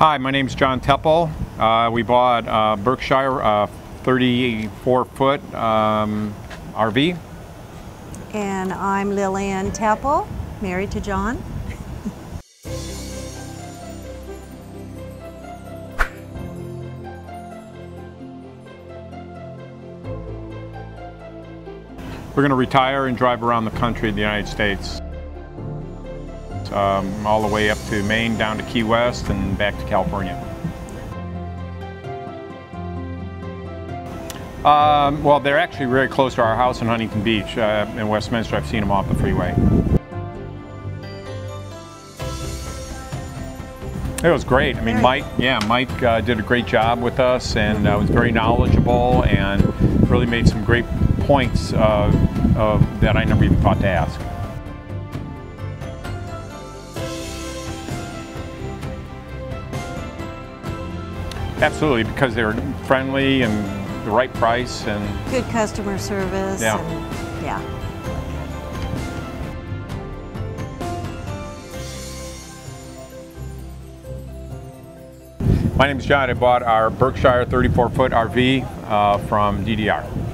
Hi, my name is John Tepel. Uh, we bought uh, Berkshire uh, 34 foot um, RV. And I'm Lillian Tepel, married to John. We're going to retire and drive around the country of the United States. Um, all the way up to Maine, down to Key West, and back to California. Um, well, they're actually very close to our house in Huntington Beach uh, in Westminster. I've seen them off the freeway. It was great. I mean, Mike, yeah, Mike uh, did a great job with us and uh, was very knowledgeable and really made some great points uh, that I never even thought to ask. Absolutely, because they're friendly and the right price and good customer service. Yeah. And, yeah. My name is John. I bought our Berkshire 34 foot RV uh, from DDR.